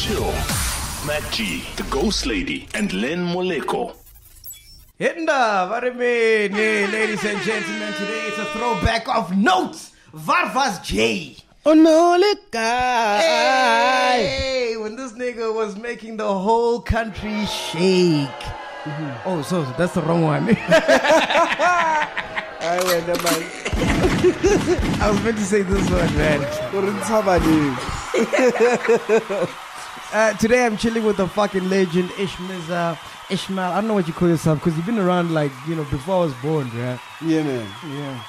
Chill. MacG, the Ghost Lady, and Lenn Moleko. Hinda, Varimene, ladies and gentlemen, today it's a throwback of notes. Waar Was Jy. Oh no, look guy. Hey, when this nigga was making the whole country shake. Oh, so that's the wrong one. I went the man. I was meant to say this one, man. Uh, today I'm chilling with the fucking legend Ishmael. Ishmael, I don't know what you call yourself because you've been around like you know before I was born, right? Yeah, man. Yeah.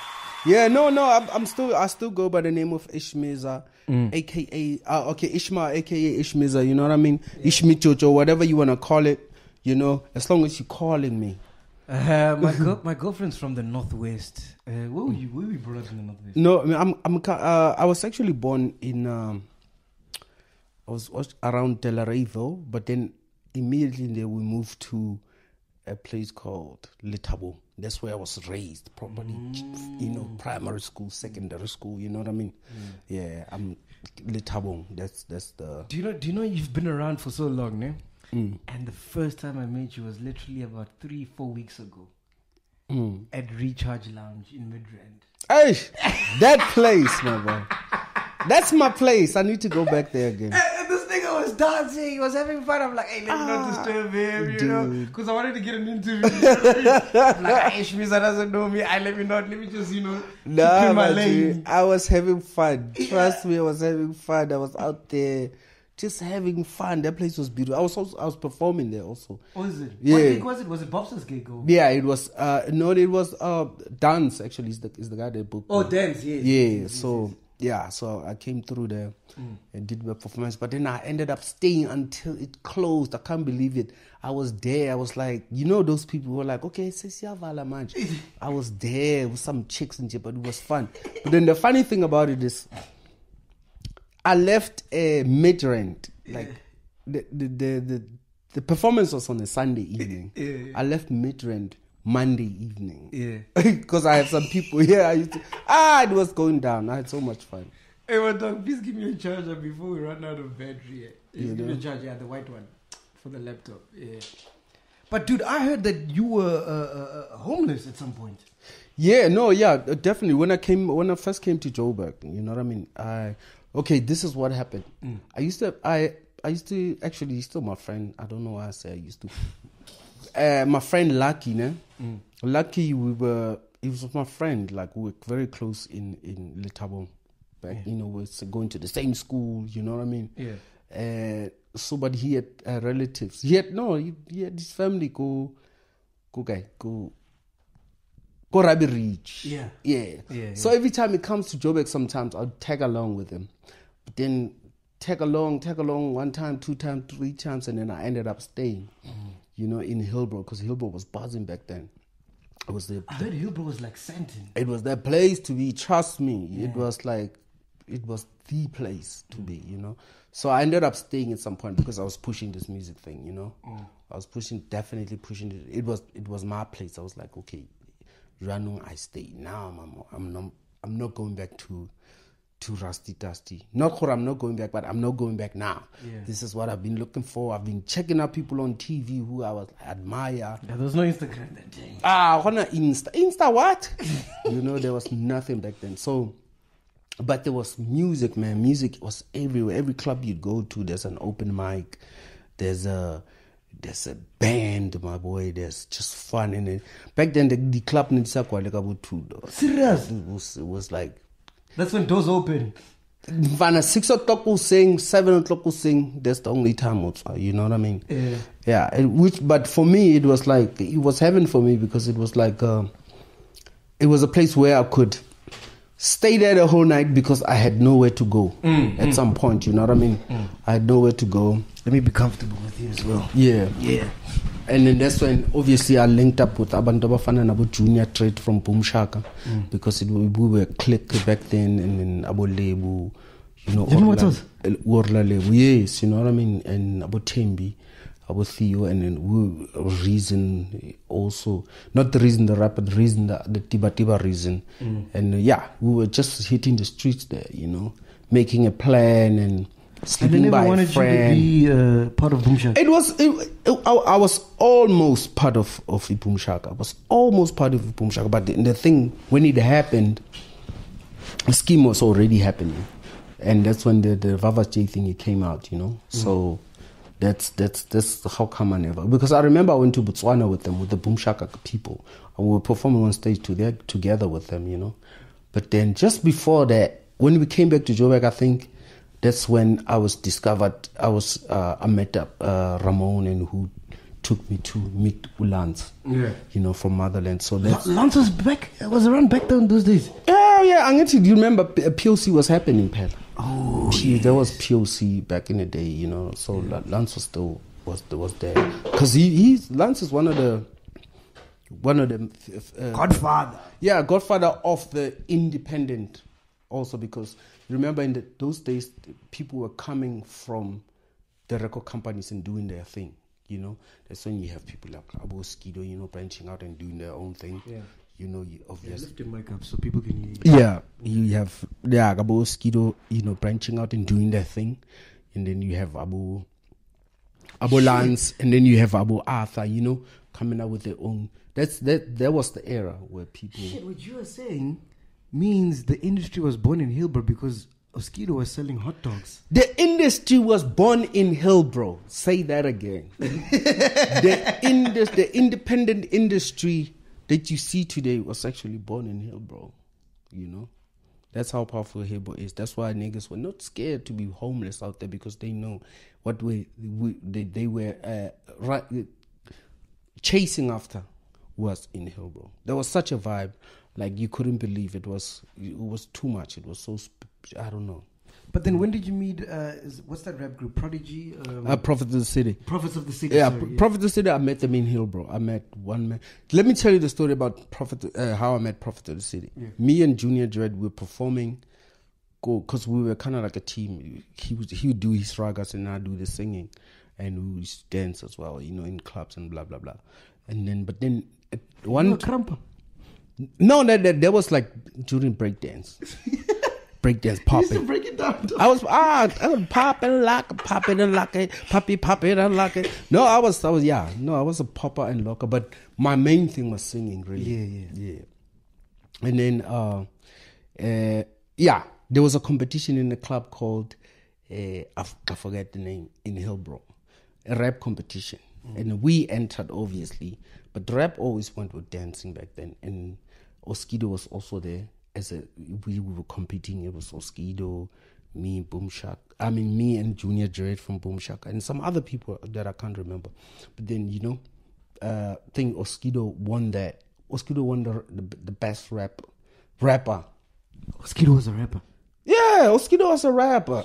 Yeah, no, no. I'm, I'm still, I still go by the name of Ishmiza, aka, uh, okay, Ishma, aka Ishmiza. You know what I mean? Ishmichocho, whatever you wanna call it. You know, as long as you're calling me. Uh, my girl, my girlfriend's from the northwest. Uh, where were you? Where were you brought up in the northwest? No, I mean, I'm, I'm, uh, I was actually born in, um, I was, around Delareyville, but then immediately then we moved to a place called Letabo. That's where I was raised, properly, you know, mm. primary school, secondary school. You know what I mean? Mm. Yeah, I'm Letabo. That's that's the. Do you know? Do you know you've been around for so long, ne? Mm. And the first time I met you was literally about three, four weeks ago Mm. at Recharge Lounge in Midrand. Hey, that place, my boy. That's my place. I need to go back there again. Was dancing. He was having fun. I'm like, hey, let me not disturb him, you know, because I wanted to get an interview. I'm like, hey, Shmiza doesn't know me. I let me not. Let me just, you know, keep Nah, my lane. dude, I was having fun. Trust me, I was having fun. I was out there just having fun. That place was beautiful. I was also, I was performing there also. What is it? Yeah. What gig was it? Was it Bobster's gig? Or? Yeah, it was. Uh, no, it was. Uh, dance actually is the is the guy that booked. Oh, me. dance, yes. Yeah. yes, yes, so yeah, so I came through there mm. and did my performance, but then I ended up staying until it closed. I can't believe it. I was there. I was like, you know, those people were like, okay, Sesiavala manch. I was there with some chicks and shit, but it was fun. But then the funny thing about it is, I left a Midrand. Like the, the the the the performance was on a Sunday evening. Yeah. I left Midrand Monday evening. Yeah. Because I have some people here. I used to, ah, it was going down. I had so much fun. Hey, well, dog, please give me a charger before we run out of battery. Yeah. Give me a charger, yeah, the white one for the laptop. Yeah. But dude, I heard that you were uh, uh, uh, homeless at some point. Yeah, no, yeah, uh, definitely. When I came, when I first came to Joburg, you know what I mean. I okay, this is what happened. I used to, I, I used to actually still my friend. I don't know why I say I used to. Uh, my friend Lucky, ne? Lucky, we were. He was my friend. Like we were very close in in Letabo. Back, you know, we was going to the same school. You know what I mean? Yeah. Uh, so, but he had uh, relatives. He had no. He, he had his family go, go guy go. Go Rabie Ridge. Yeah. yeah. Yeah, So every time he comes to Joburg, sometimes I'll tag along with him. But then tag along, tag along one time, two times, three times, and then I ended up staying, you know, in Hillbrow because Hillbrow was buzzing back then. It was the I heard Hillbrow was like Sandton. it was the place to be. Trust me, it was like it was the place to be. You know. So I ended up staying at some point because I was pushing this music thing. You know, mm. I was pushing, definitely pushing it. It was it was my place. I was like, okay, Ranung, I stay now. I'm I'm not I'm not going back to to rusty dusty. Not that I'm not going back, but I'm not going back now. Yeah. This is what I've been looking for. I've been checking out people on TV who I was admire. Yeah, there was no Instagram that day. Ah, wanna Insta. Insta what? you know, there was nothing back then. So, but there was music, man. Music was everywhere. Every club you'd go to, there's an open mic. There's a there's a band, my boy. There's just fun in it. Back then, the, the club in two. Serious? It was, it was like That's when doors open. Mfana, six o'clock will sing, seven o'clock will sing. That's the only time. also, You know what I mean? Yeah. Yeah. and which, but for me, it was like it was heaven for me because it was like uh, it was a place where I could stay there the whole night because I had nowhere to go mm, at mm. some point. You know what I mean? Mm. I had nowhere to go. Let me be comfortable with you as well. Yeah. Yeah. And then that's when obviously I linked up with abantu abafana nabo Junior Dread from Boom Shaka because it, we were click back then and then abo lebu, you know, Orla- Matos? El- Orla lebu, yes, you know what I mean, and abo Tembi, abo Theo, and then we reason also. Not the reason the rapper, the reason the, the Tiba Tiba reason, and uh, yeah, we were just hitting the streets there, you know, making a plan and And sleeping by wanted you to be uh, part of Boomshak. It was. It, it- I, I was almost part of of Boom Shaka. I was almost part of Boom Shaka. But the, the thing when it happened, the Skeem was already happening, and that's when the the Waar Was Jy thing it came out. You know, so. That's that's that's how come I never because I remember I went to Botswana with them with the Boomshaka people and we were performing on stage together together with them, you know. But then just before that, when we came back to Joburg, I think that's when I was discovered. I was uh, I met up uh, Ramon and who took me to meet Ulans, Yeah. you know, from Motherland. So that's Lance was back. Was around back then those days. yeah, yeah. I'm do you remember POC was happening, Pell? Oh, there was POC back in the day, you know. So La- Lance was still was was there because he he's Lance is one of the one of the uh, Godfather. yeah, Godfather of the independent, also because remember in the, those days people were coming from the record companies and doing their thing. You know, that's when you have people like Abu Skido, you know, branching out and doing their own thing. Yeah. You know, you obviously. Lift your mic up so people can hear you. Yeah, you have yeah Abu Skido, you know, branching out and doing their thing, and then you have Abu Abu Lance, and then you have Abu Arthur, you know, coming out with their own. That's that. That was the era where people. Shit, what you are saying means the industry was born in Hillbrow because Oskido was selling hot dogs. The industry was born in Hillbrow. Say that again. the, indus- the independent industry that you see today was actually born in Hillbrow. You know? That's how powerful Hillbrow is. That's why niggas were not scared to be homeless out there because they know what we, we they, they were uh, right, chasing after was in Hillbrow. There was such a vibe, like you couldn't believe it was. It was too much. It was so. Sp- I don't know. But then when did you meet, uh, is, what's that rap group? Prodigy? Um, Uh, Prophet of the City. Prophets of the City. Yeah, sorry, Pro- Prophet of the City. I met them in Hillbrow. I met one man. Let me tell you the story about Prophet. Uh, how I met Prophet of the City. Me and Junior Dread were performing, go because we were kind of like a team. He would he would do his ragas and I do the singing, and we would dance as well. You know, in clubs and blah blah blah. And then, but then You one Krampa. No, that that, that was like during breakdance. breakdance You used to popping. break it down. I was ah, I was popping lock, popping and lock it, poppy popping and lock it. No, I was, I was, yeah, no, I was a popper and locker, but my main thing was singing, really. Yeah, yeah. yeah. And then, uh, uh, yeah, there was a competition in a club called, uh, I, f- I forget the name in Hillbrow, a rap competition, and we entered obviously, but the rap always went with dancing back then, and Oskido was also there as a we were competing. It was Oskido, me, Boomshak. I mean, me and Junior Dread from Boomshak, and some other people that I can't remember. But then you know, uh, I think Oskido won that. Oskido won the the, the best rap rapper. Oskido was a rapper. Yeah, Oskido was a rapper.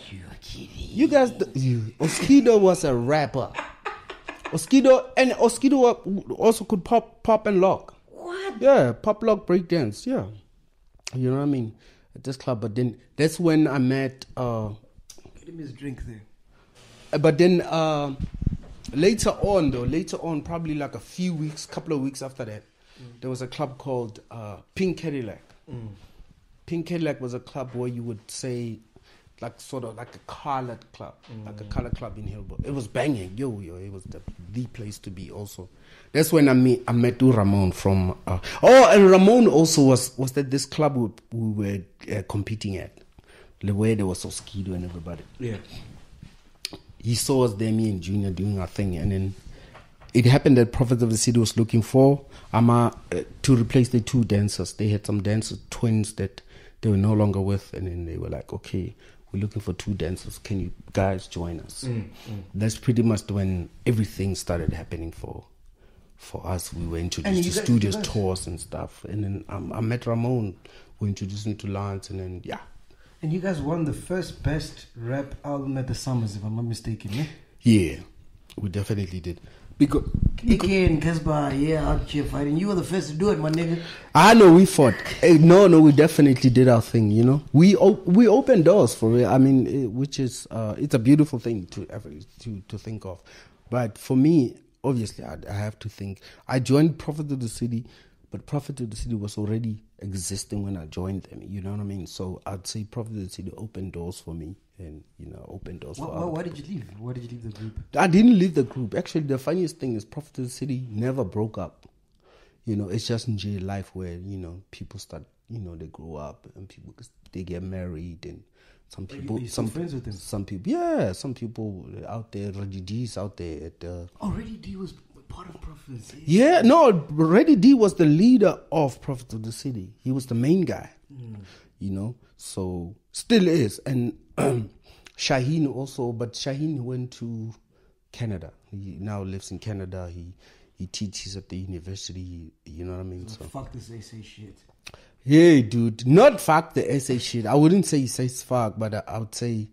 You guys, you, Oskido was a rapper. Oskido and Oskido also could pop, pop and lock. What? Yeah, pop, lock, break dance. Yeah, you know what I mean at this club. But then that's when I met. uh Give me his drink there. But then uh, later on, though, later on, probably like a few weeks, couple of weeks after that, there was a club called uh, Pink Cadillac. Pink Cadillac was a club where you would say, like sort of like a colored club, like a colored club in Hillbrow. It was banging, yo yo. It was the the place to be. Also, that's when I met I met Ramon from. Uh, oh, and Ramon also was was that this club we, we were uh, competing at, the way there was Oskido and everybody Yeah. he saw us there, me and Junior doing our thing, and then it happened that Prophet of the City was looking for Ama uh, to replace the two dancers. They had some dancer twins that they were no longer with, and then they were like, "Okay, we're looking for two dancers. Can you guys join us?" That's pretty much when everything started happening for for us. We were introduced to guys- studios tours and stuff, and then um, I met Ramon. We introduced him to Lance, and then yeah, And you guys won the first best rap album at the SAMAs, if I'm not mistaken, yeah? yeah, we definitely did. Because KK and Cassper, yeah, out here fighting. You were the first to do it, my nigga. I know we fought. Eh, no, no, we definitely did our thing. You know, we o- we opened doors for it. I mean, eh, which is uh, it's a beautiful thing to ever to to think of. But for me, obviously, I, I have to think. I joined Prophet of the City, but Prophet of the City was already existing when I joined them. You know what I mean? So I'd say Prophet of the City opened doors for me and you know opened doors for why, why did you leave? Why did you leave the group? I didn't leave the group. Actually, the funniest thing is Prophet of the City never broke up. You know, it's just in J life where, you know, people start, you know, they grow up and people, they get married and some people, some friends with them? Some people, yeah, some people out there, Ready D's out there at the, Oh, Ready D was part of Prophets. yeah, no, Ready D was the leader of Prophet of the City. He was the main guy, hmm. you know, so still is. And Shaheen also, but Shaheen went to Canada. He now lives in Canada. He he teaches at the university. You know what I mean? So Fuck this SA shit. hey, dude, not fuck the SA shit. I wouldn't say he says fuck, but I, I would say,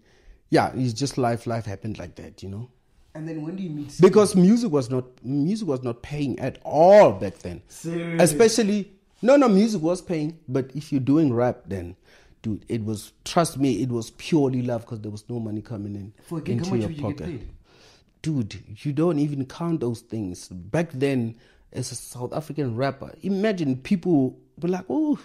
yeah, it's just life. Life happened like that, you know. And then when do you meet? Because music was not music was not paying at all back then. Serious? Especially no no music was paying, but if you're doing rap then dude, it was trust me, it was purely love because there was no money coming in For gig, into how much your you pocket. get paid? Dude, you don't even count those things. Back then, as a South African rapper, imagine people were like, "Oh,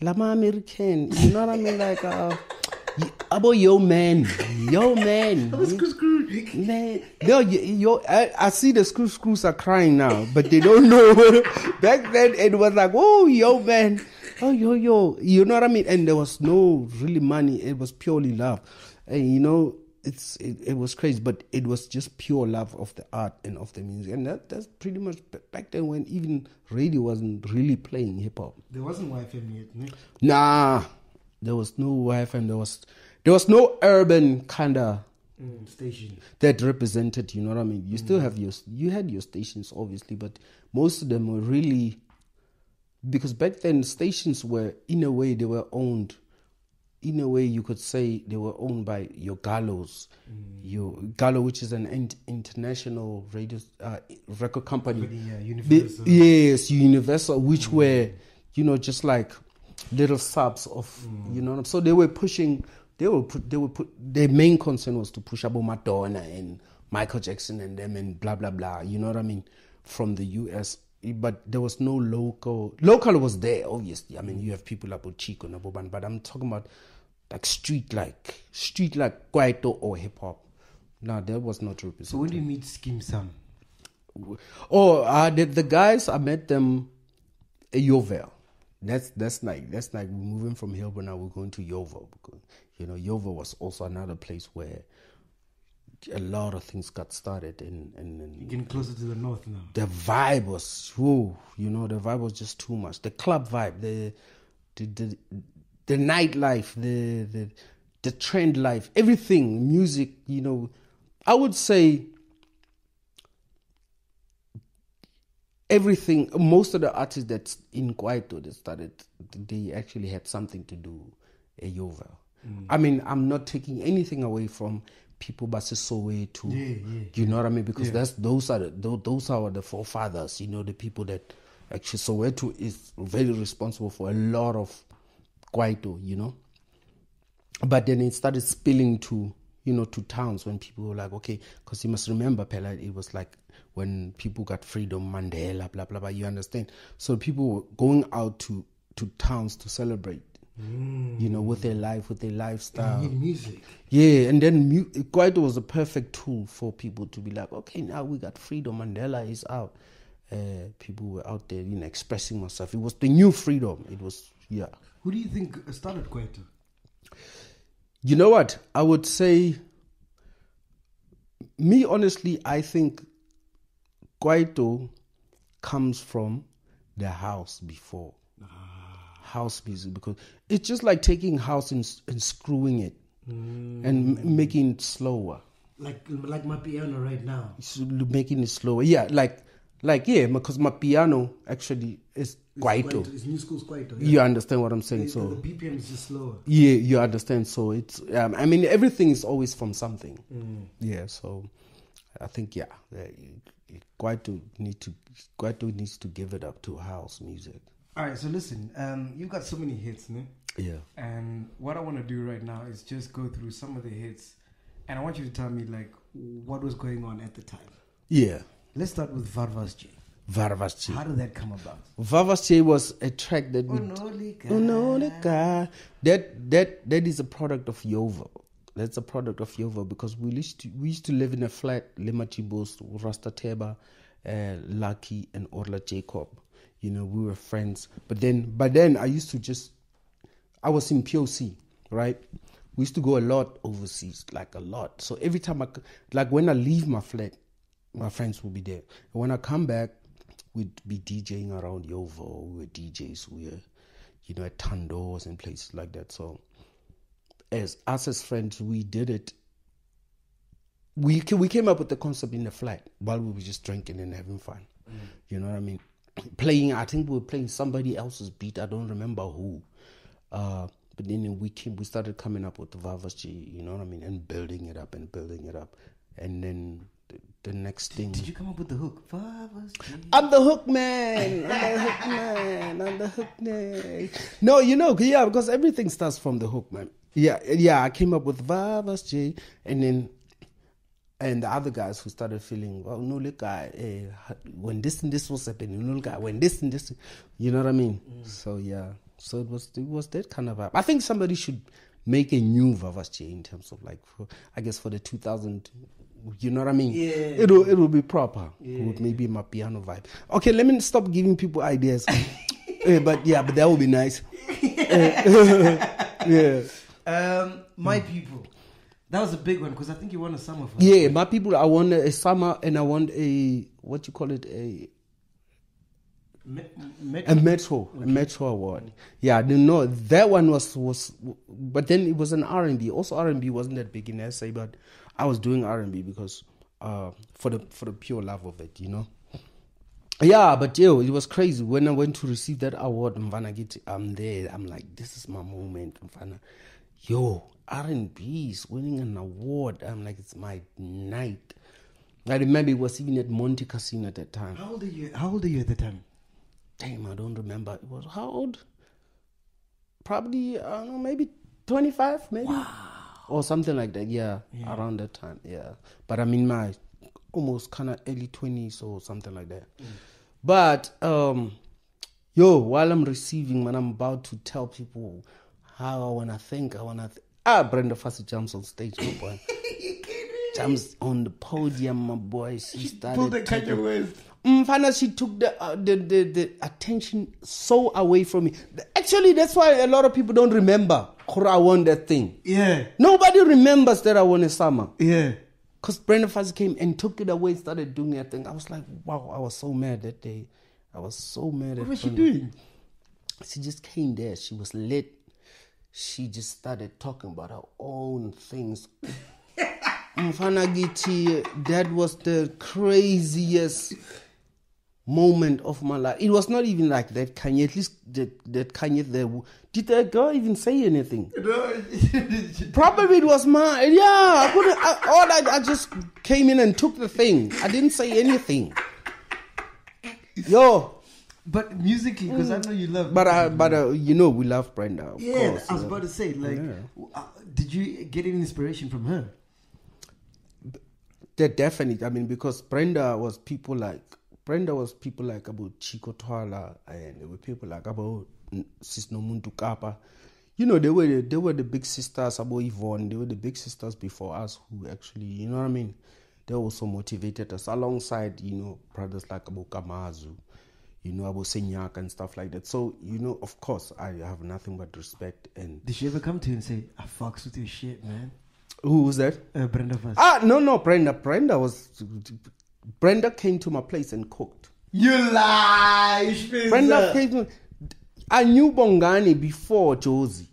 Lama American," you know what I mean? Like, uh, about yo man, yo man, man. No, yo, yo I, I see the screw screws are crying now, but they don't know. Back then, it was like, "Oh, yo man, oh yo yo," you know what I mean? And there was no really money; it was purely love, and you know it's it, it was crazy, but it was just pure love of the art and of the music, and that that's pretty much back then when even radio wasn't really playing hip hop. There wasn't YFM yet. No? Nah, there was no YFM. There was there was no urban kinda Mm, station. that represented. You know what I mean? You still have your you had your stations obviously, but most of them were really because back then stations were in a way they were owned in a way you could say they were owned by your Gallos your gallo which is an in- international radio uh, record company Company, yeah, Universal. yes universal which were you know just like little subs of you know so they were pushing they were put they were put their main concern was to push Abo Madonna and Michael Jackson and them and blah blah blah you know what I mean from the US but there was no local local was there obviously I mean you have people like Chicco and Aboban but I'm talking about like street like street like Kwaito or hip hop no that was not represented So when do you meet Skeem Sam? Oh, uh, the, the guys, I met them at Yeoville. That's that's like that's like moving from Hillbrow now we're going to Yeoville because you know Yeoville was also another place where a lot of things got started and and, You're getting closer to the north now. the vibe was whoa, you know the vibe was just too much. The club vibe, the the the, the nightlife, the the the trend life, everything, music. You know, I would say everything. Most of the artists that's in Kwaito that started, they actually had something to do at Yeoville. Mm. I mean, I'm not taking anything away from people Basisowe to Yeah, yeah. you know what I mean? Because that's those are the, those are the forefathers. You know, the people that actually Soweto is very responsible for a lot of Kwaito. You know, but then it started spilling to you know to towns when people were like, okay, because you must remember, Pella, it was like when people got freedom, Mandela, blah blah blah. You understand? So people were going out to to towns to celebrate. You know, with their life, with their lifestyle. Need music. Yeah, and then mu- was a perfect tool for people to be like, okay, now we got freedom. Mandela is out. Uh, people were out there, you know, expressing myself. It was the new freedom. It was, yeah. Who do you think started Kwaito? You know what? I would say, me honestly, I think Kwaito comes from the house before house music because it's just like taking house and, and screwing it and m- mm. making it slower. Like like amapiano right now. s- making it slower. Yeah, like like yeah, because amapiano actually is It's new school's Kwaito. You understand what I'm saying? The, So the BPM is just slower. yeah, you understand. So it's um, I mean everything is always from something. Mm. Yeah, so I think yeah, quite Kwaito need to Kwaito needs to give it up to house music. All right, so listen, um, you've got so many hits, no? Yeah. And what I want to do right now is just go through some of the hits, and I want you to tell me like what was going on at the time. Yeah. Let's start with Waar Was Jy. Waar Was Jy. How did that come about? Waar Was Jy was a track that we Unolika. Unolika. That that that is a product of Yovo. That's a product of Yovo because we used to we used to live in a flat, Lemachibos, Rasta Teba, uh, Lucky, and Orla Jacob. You know, we were friends. But then, but then I used to just, I was in POC, right? We used to go a lot overseas, like a lot. So every time I like when I leave my flat, my friends will be there. And when I come back, we'd be DJing around Yovo. We were DJs. We were, you know, at Tandos and places like that. So as us as friends, we did it. We we came up with the concept in the flat while we were just drinking and having fun. You know what I mean? Playing, I think we were playing somebody else's beat. I don't remember who. Uh, but then we came, we started coming up with the Waar Was Jy, you know what I mean, and building it up and building it up, and then the, next thing. Did you come up with the hook? Father's Day. I'm the hook man. I'm the hook man. I'm the hook man. No, you know, yeah, because everything starts from the hook, man. Yeah, yeah. I came up with Waar Was Jy, and then and the other guys who started feeling, well, no, look, I, eh, when this and this was happening, no, look, I, when this and this, you know what I mean? So yeah, so it was it was that kind of vibe. I think somebody should make a new Waar Was Jy in terms of like, for, I guess for the 2000. You know what I mean? Yeah. It'll it'll be proper with maybe amapiano vibe. Okay, let me stop giving people ideas. Eh, but yeah, but that would be nice. yeah. Um, my people. That was a big one because I think you won a SAMA for Yeah, my people, I want a SAMA and I want a what you call it a Me- Met- a metro a metro award. Yeah, I didn't know that one was was, but then it was an R and B. Also, R and B wasn't that big in SA, but I was doing R and B because uh for the for the pure love of it, you know. Yeah, but yo, it was crazy when I went to receive that award. Mvana Giti, I'm there. I'm like, this is my moment. Mvana, yo, R and B is winning an award. I'm like, it's my night. I remember it was even at Monte Casino at that time. How old are you? How old are you at the time? Damn, I don't remember. It was how old? Probably, I don't know, maybe 25, maybe? Or something like that, yeah, around that time, yeah. But I'm in my almost kind of early 20s or something like that. But, um, yo, while I'm receiving, when I'm about to tell people how I want to think, I want to. Th- ah, Brenda Fassie jumps on stage, my boy. jumps on the podium, my boy. She started. Pull the Kanye West. Mfana, she took the, uh, the, the the attention so away from me. Actually, that's why a lot of people don't remember I won that thing. Yeah. Nobody remembers that I won a SAMA. Yeah. Because Brenda Fassie came and took it away and started doing that thing. I was like, wow, I was so mad that day. I was so mad at What was she doing? She just came there. She was lit. She just started talking about her own things. Mfana Giti, that was the craziest moment of my life. It was not even like that Kanye, at least that, that Kanye there. Did that girl even say anything? Probably it was my, yeah, I couldn't, I, all I, I just came in and took the thing. I didn't say anything. Yo, but musically, because I know you love. but I, but uh, you know, we love Brenda. Of yeah, course, I was yeah. about to say, like, Yeah. uh, did you get any inspiration from her? That definitely. I mean, because Brenda was people like Brenda was people like about Chicco Twala, and there were people like about Sis Nomuntu Kapa. You know, they were the, they were the big sisters about Yvonne. They were the big sisters before us who actually, you know what I mean. They also motivated us alongside, you know, brothers like Abu Kamazu, you know, about Senyak and stuff like that. So, you know, of course, I have nothing but respect. And Did she ever come to you and say, "I fucks with your shit, man"? who was that? Uh, Brenda Fassie. Ah, no, no, Brenda. Brenda was. Brenda came to my place and cooked. You lie, Brenda came to. I knew Bongani before Josie.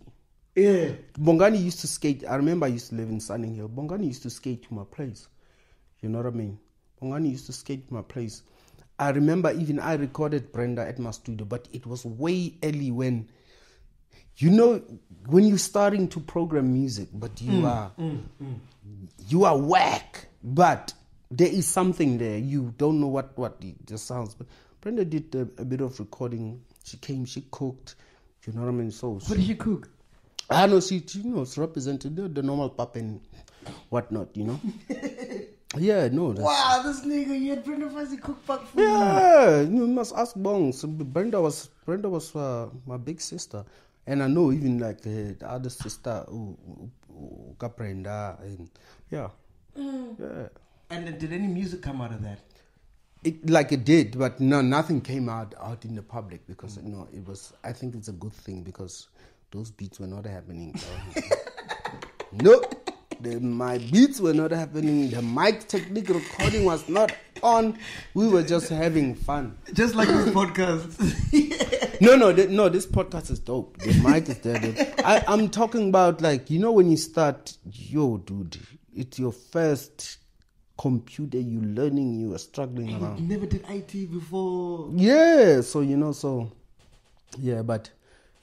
Yeah. Bongani used to skate. I remember I used to live in Sunning Hill. Bongani used to skate to my place. You know what I mean? Bongani used to skate to my place. I remember even I recorded Brenda at my studio, but it was way early when, you know, when you're starting to program music, but you mm, are mm, mm. you are whack, but there is something there. You don't know what what the, the sounds. But Brenda did a, a bit of recording. She came, she cooked. You know what I mean? So What did you cook? I know she, you know, represented the, the normal pop and whatnot. You know? yeah, no. Wow, this nigga, you had Brenda Fassie cook fuck food. Yeah, you must ask Bong. So Brenda was Brenda was uh, my big sister, and I know even like the, the other sister, who, ka Brenda and yeah. Yeah. And then did any music come out of that? It like it did, but no, nothing came out out in the public because you know it was. I think it's a good thing because those beats were not happening. no, the, my beats were not happening. The mic technique recording was not on. We were just having fun. Just like this podcast. No, no, th- no. This podcast is dope. The mic is there. The- I, I'm talking about like you know when you start, yo, dude, it's your first computer. You learning. You are struggling around. never did IT before. Yeah, so you know, so yeah, but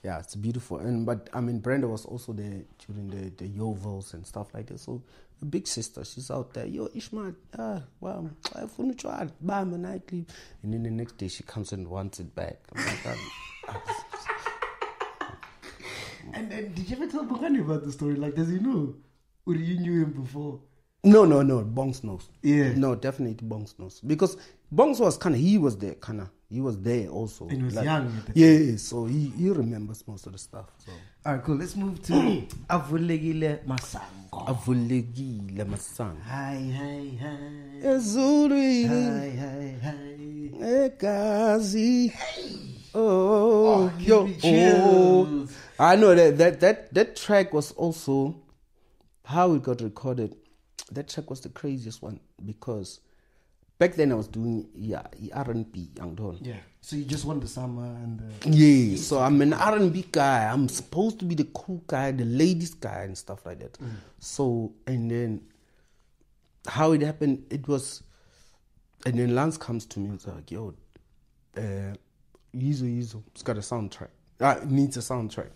yeah, it's beautiful. And but I mean, Brenda was also there during the the Yovels and stuff like that. So a big sister, she's out there. Yo, Ishmael, ah, wow, I found try buy my nightly, and then the next day she comes and wants it back. I'm like, And, and did you ever tell Bukani about the story? Like, does he know? Or you knew him before? No, no, no. Bongs knows. Yeah. No, definitely Bongs knows because Bongs was kind of he was there, kind of he was there also. He was young at the Yeah, so he he remembers most of the stuff. So All right, cool. Let's move to Avulekile Masango. avulekile masana. Hi, hi, hi. Ezulwini Hi, hi, hi. egazi. Oh, oh give yo, oh. I know that that that that track was also how it got recorded. That track was the craziest one because back then I was doing yeah R and B young don. Yeah. So you just won the SAMA and the. Yeah, so I'm an R and B guy. I'm supposed to be the cool guy, the ladies guy, and stuff like that. So and then how it happened, it was, and then Lance comes to me and like, "Yo, uh, Yizo Yizo, it's got a soundtrack. Uh, it needs a soundtrack.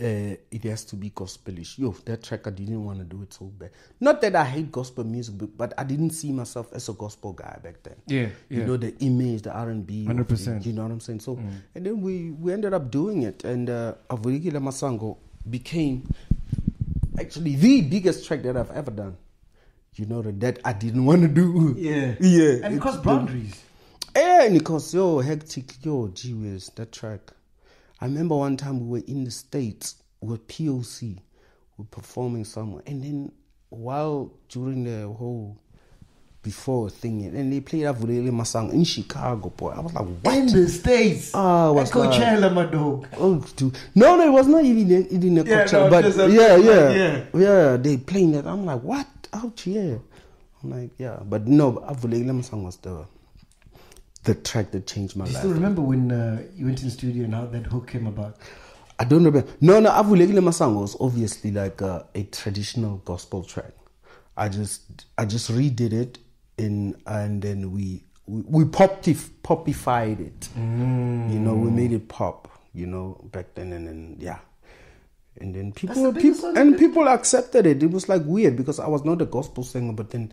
Uh, it has to be gospelish. Yo, that track I didn't want to do it so bad. Not that I hate gospel music, but, but I didn't see myself as a gospel guy back then Yeah, you know the image the r&b 100%. you know what i'm saying so and then we we ended up doing it and uh Avulekile masango became actually the biggest track that i've ever done you know that, that i didn't want to do Yeah. yeah And it- cross boundaries. and because yo hectic yo gee whiz that track i remember one time we were in the states with poc we were performing somewhere and then while during the whole before thing and they played Avulele Masang in Chicago boy I was like what In the States. Ah, At what's like- Coachella, my dog. Oh, dude. No, no, it was not even in, in a Yeah, Coachella, no, but a- yeah, yeah, yeah. yeah, They playing that. I'm like, what? Out here? I'm like, yeah, but no, Avulele Masang was the the track that changed my Do you life. still remember when uh, you went in the studio and how that hook came about? I don't remember. No, no, Avulekile Masang was obviously like a, a traditional gospel track. I just I just redid it in and then we we, we popif- popified it. You know, we made it pop, you know, back then and then yeah. And then people, biggest people and people accepted it. It was like weird because I was not a gospel singer, but then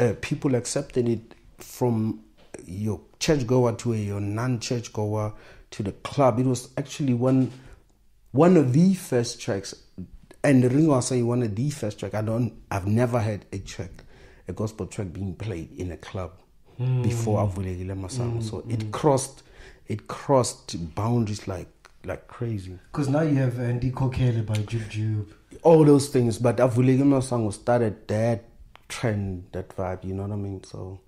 uh, people accepted it from your churchgoer to a your non-churchgoer to the club. It was actually one one of the first tracks, and the reason why I say one of the first track, I don't, I've never had a track, a gospel track being played in a club hmm. before Avulekile Masango. So it hmm. crossed, it crossed boundaries like like crazy Because now you have Ndikhokhele by Jub Jub. all those things. But Avulekile Masango started that trend, that vibe. You know what I mean? So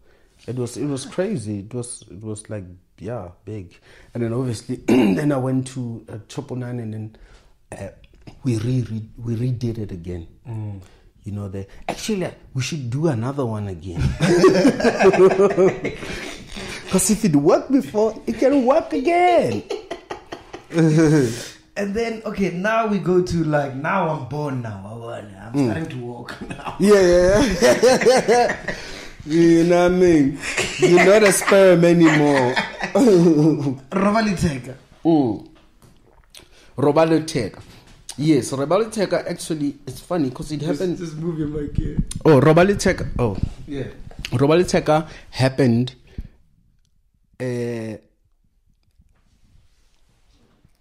it was it was crazy. It was it was like yeah, big. And then obviously then I went to uh, Triple Nine, and then uh, we re, we redid it again. You know, the actually we should do another one again. Because if it worked before, it can work again. And then, okay, now we go to like, now I'm born now. I'm Mm. starting to walk now. Yeah, yeah, yeah. You know what I mean? You're not a sperm anymore. Roba Letheka. Mm. Roba Letheka. Yes, Roba Letheka actually, it's funny because it happened. Just move your mic here. Oh, Roba Letheka. Oh, Yeah. Roba Letheka happened. Uh,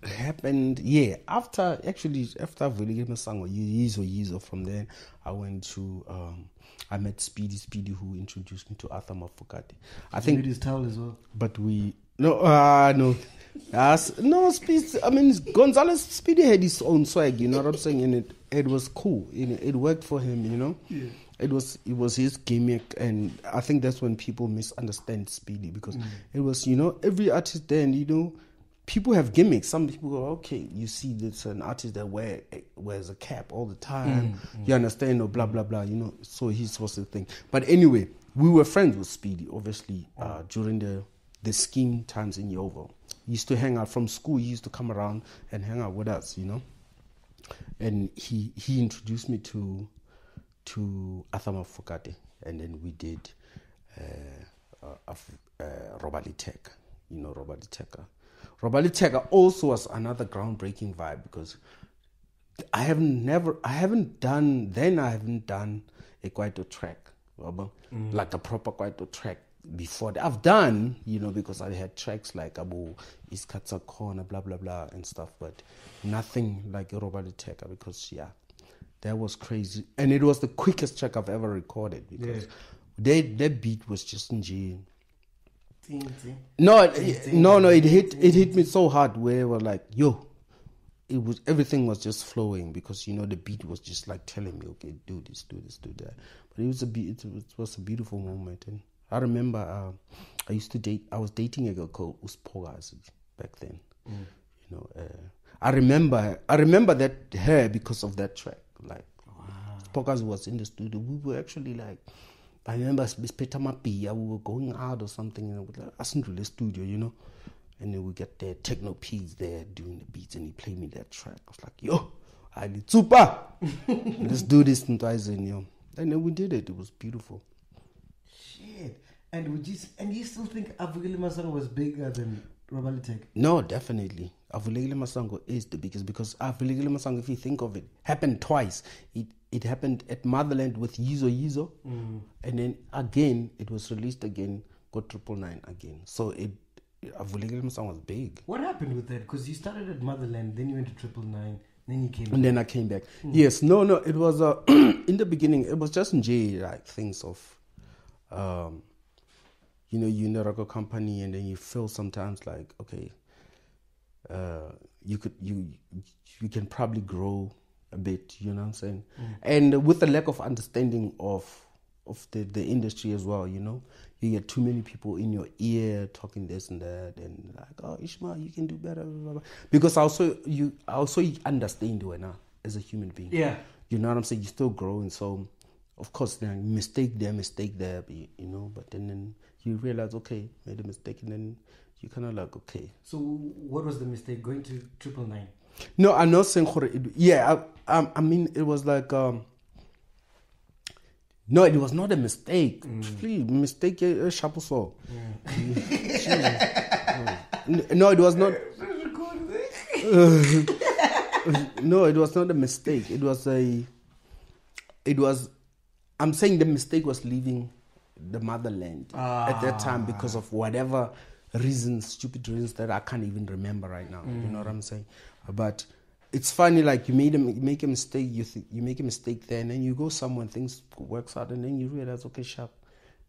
happened yeah after actually after Vulegile Masango years or years or from then I went to um I met Speedy Speedy who introduced me to Arthur Mafokate I think it is towel as well. but we No, uh, no. Yes, no, Speed, I mean, Gonzalez Speedy had his own swag, you know what I'm saying? And it, it was cool. It, it worked for him, you know? Yeah. It was it was his gimmick, and I think that's when people misunderstand Speedy because mm. it was you know every artist then you know people have gimmicks. Some people go, okay, you see this an artist that wear wears a cap all the time. Mm, You understand or blah blah blah. You know, so he's supposed to think. But anyway, we were friends with Speedy, obviously, uh, during the the Skeem times in Yeoville. He used to hang out from school. He used to come around and hang out with us, you know. And he he introduced me to to Arthur Mafokate, and then we did uh, uh, uh, Roba Letheka, you know, Roba Letheka. Roba Letheka also was another groundbreaking vibe because I have never, I haven't done, then I haven't done a Kwaito track, mm. like a proper Kwaito track before. I've done, you know, because I had tracks like Abu Iskatsa Corner, blah, blah, blah, and stuff, but nothing like Roba Letheka because, yeah, that was crazy. And it was the quickest track I've ever recorded because yeah. that, that beat was just in G. No, it, no, no. It hit it hit me so hard where it was like, yo, it was everything was just flowing because you know the beat was just like telling me, okay, do this, do this, do that. But it was a be- it, was, a beautiful moment, and I remember uh, I used to date. I was dating a girl called Uspogas back then. Mm. You know, uh, I remember I remember that her because of that track. Like, wow. Was in the studio. We were actually like I remember Speta Mapia, we were going out or something, and we like, I sent to the studio, you know. And then we get the techno P's there doing the beats, and he played me that track. I was like, yo, I need super. Let's do this in Tyson, yo. And then we did it. It was beautiful. Shit. And would you and you still think Avugile Masango was bigger than Roba Letheka? No, definitely. Avulekile Masango is the biggest because Avulekile Masango, if you think of it, happened twice. It it happened at Motherland with Yizo Yizo, mm. and then again it was released again, got Triple Nine again. So it Avulekile song was big. What happened with that? Because you started at Motherland, then you went to Triple Nine. Then you came, and back. then I came back. Mm. Yes, no, no. It was uh, in the beginning. It was just in J like things of, um, you know, you in a record company, and then you feel sometimes like, okay, uh, you could you you can probably grow a bit, you know what I'm saying? Mm. And with the lack of understanding of of the, the industry as well, you know, you get too many people in your ear talking this and that, and like, oh, Ishmael, you can do better, blah, blah. because also you also understand you now as a human being. Yeah, you know what I'm saying. You're still growing, so of course, then mistake there, mistake there, you, you know. But then, then you realize, okay, made a mistake, and then you kind of like, okay. So, what was the mistake? Going to triple nine? No, I'm not saying yeah. I, I, I, mean, it was like um. No, it was not a mistake. Mm. Please, mistake a sharp no, it was not. no, it was not a mistake. It was a. It was. I'm saying the mistake was leaving the motherland ah. at that time because of whatever reasons, stupid reasons that I can't even remember right now. Mm. You know what I'm saying? But it's funny, like you made a you make a mistake, you th- you make a mistake there, and then you go somewhere, and things works out, and then you realize, okay, sharp,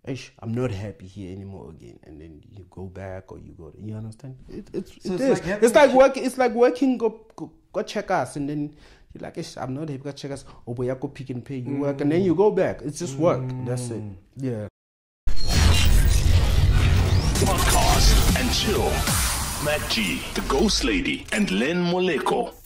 Ish, I'm not happy here anymore again, and then you go back or you go. to, You understand? It, it's so it it's, is. Like it's like work. It's like working. Go, go go check us, and then you're like, Ish, I'm not happy. Go check us. Oh, boy, I go Pick n Pay. You mm. work, and then you go back. It's just work. Mm. That's it. Mm. Yeah. Chill. MacG, the Ghost Lady, and Lenn Moleko.